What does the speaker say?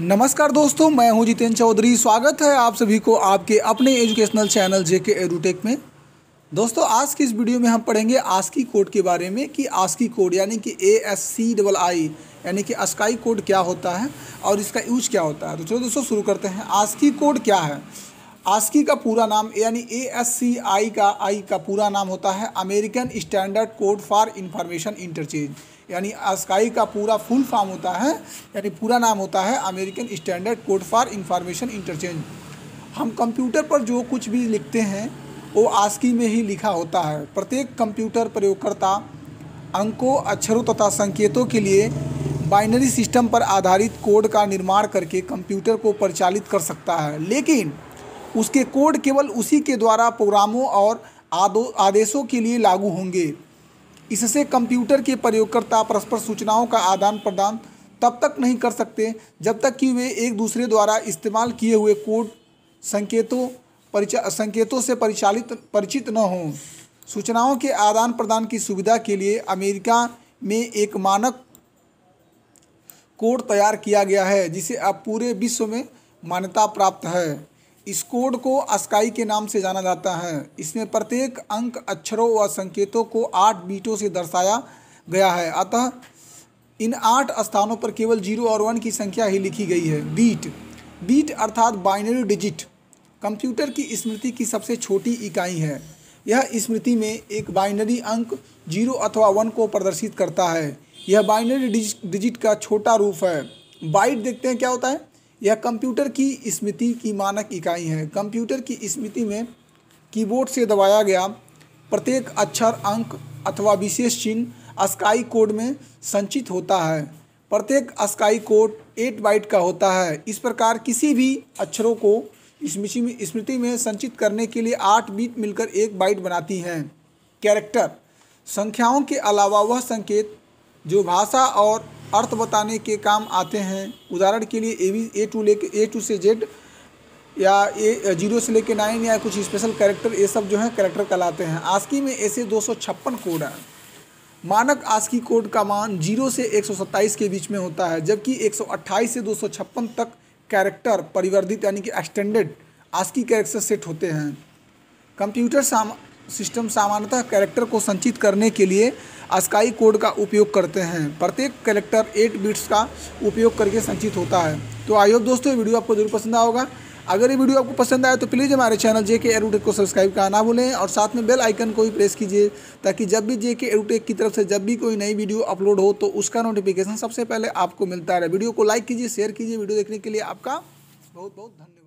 नमस्कार दोस्तों, मैं हूँ जितेंद्र चौधरी। स्वागत है आप सभी को आपके अपने एजुकेशनल चैनल जेके एडुटेक में। दोस्तों, आज की इस वीडियो में हम पढ़ेंगे आस्की कोड के बारे में कि आस्की कोड यानी कि ए एस सी डबल आई यानी कि अस्काई कोड क्या होता है और इसका यूज़ क्या होता है। तो चलो दोस्तों, शुरू करते हैं। आस्की कोड क्या है? आस्की का पूरा नाम, यानी ए एस सी आई का आई का पूरा नाम होता है American standard code for information interchange यानी अस्काई का पूरा फुल फॉर्म होता है, यानी पूरा नाम होता है American standard code for information interchange. हम कंप्यूटर पर जो कुछ भी लिखते हैं, वो आस्की में ही लिखा होता है। प्रत्येक कंप्यूटर प्रयोगकर्ता अंकों, अक्षरों तथा संकेतों के लिए बाइनरी सिस्टम पर आधारित कोड का निर्माण करके कंप्यूटर को परिचालित कर सकता है। लेकिन उसके कोड केवल उसी के द्वारा प्रोग्रामों और आदेशों के लिए लागू होंगे। इससे कंप्यूटर के प्रयोगकर्ता परस्पर सूचनाओं का आदान प्रदान तब तक नहीं कर सकते, जब तक कि वे एक दूसरे द्वारा इस्तेमाल किए हुए कोड संकेतों, परिचा, संकेतों से परिचालित, परिचित न हों। सूचनाओं के आदान प्रदान की सुविधा के लिए अमेरिका में एक मानक कोड तैयार किया गया है, जिसे अब पूरे विश्व में मान्यता प्राप्त है। इस कोड को अस्काई के नाम से जाना जाता है। इसमें प्रत्येक अंक अक्षरों व संकेतों को आठ बीटों से दर्शाया गया है। अतः इन आठ स्थानों पर केवल ज़ीरो और वन की संख्या ही लिखी गई है। बीट। बीट अर्थात बाइनरी डिजिट। कंप्यूटर की स्मृति की सबसे छोटी इकाई है। यह स्मृति में एक बाइनरी अंक ज़ीरो अथवा वन को प्रदर्शित करता है। यह बाइनरी डिजिट का छोटा रूप है। बाइट देखते हैं क्या होता है? यह कंप्यूटर की स्मृति की मानक इकाई है। कंप्यूटर की स्मृति में कीबोर्ड से दबाया गया प्रत्येक अक्षर, अंक अथवा विशेष चिन्ह अस्काई कोड में संचित होता है। प्रत्येक अस्काई कोड एट बाइट का होता है। इस प्रकार किसी भी अक्षरों को स्मृति में स्मृति में संचित करने के लिए आठ बीट मिलकर एक बाइट बनाती हैं। कैरेक्टर, संख्याओं के अलावा वह संकेत जो भाषा और अर्थ बताने के काम आते हैं। उदाहरण के लिए ए बी ए टू लेके ए टू से जेड या ए ज़ीरो से लेके नाइन या कुछ स्पेशल कैरेक्टर ये सब जो है कैरेक्टर कहलाते हैं। आस्की में ऐसे दो सौ छप्पन कोड हैं। मानक आस्की कोड का मान ज़ीरो से एक सौ सत्ताईस के बीच में होता है, जबकि एक सौ अट्ठाईस से दो सौ छप्पन तक कैरेक्टर परिवर्धित, यानी कि एक्सटेंडेड आस्की कैरेक्टर सेट होते हैं। कंप्यूटर साम सिस्टम सामान्यतः कैरेक्टर को संचित करने के लिए अस्काई कोड का उपयोग करते हैं। प्रत्येक कैरेक्टर एट बिट्स का उपयोग करके संचित होता है। तो आई होप दोस्तों ये वीडियो आपको ज़रूर पसंद होगा। अगर ये वीडियो आपको पसंद आए तो प्लीज़ हमारे चैनल जे के को सब्सक्राइब करना ना भूलें और साथ में बेल आइकन को भी प्रेस कीजिए ताकि जब भी जे के की तरफ़ से जब भी कोई नई वीडियो अपलोड हो तो उसका नोटिफिकेशन सबसे पहले आपको मिलता रहे। वीडियो को लाइक कीजिए शेयर कीजिए। वीडियो देखने के लिए आपका बहुत बहुत धन्यवाद।